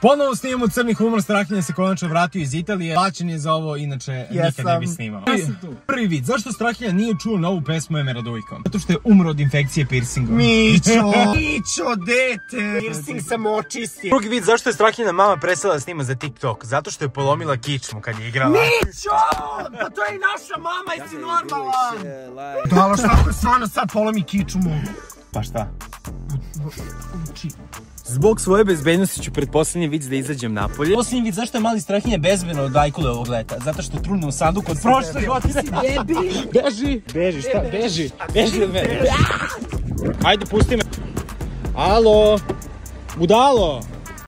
Ponovo snimamo Crni humor, Strahinja se konačno vratio iz Italije. Plaćen je za ovo, inače nikad ne bi snimao. Ja sam tu. Prvi vid, zašto Strahinja nije čuo novu pesmu Eme Radujko? Zato što je umro od infekcije piercingom. Mićo, Mićo, dete. Piercing sam očisti. Drugi vid, zašto je Strahinja mama prestala da snima za TikTok? Zato što je polomila kičmu kad je igrala. Mićo, pa to je i naša mama, jesi normalan? Da, ali šta ako stvarno sad polomi kičmu? Pa šta? Uči. Zbog svoje bezbednosti ću pred posljednji vid da izađem napolje. Posljednji vid, zašto je mali Strahinja bezbedno od Ajkule ovog leta? Zato što trudne u sanduku od prošle godine. Beži! Beži, šta? Beži! Beži od mene! Ajde, pusti me! Alo! Budalo!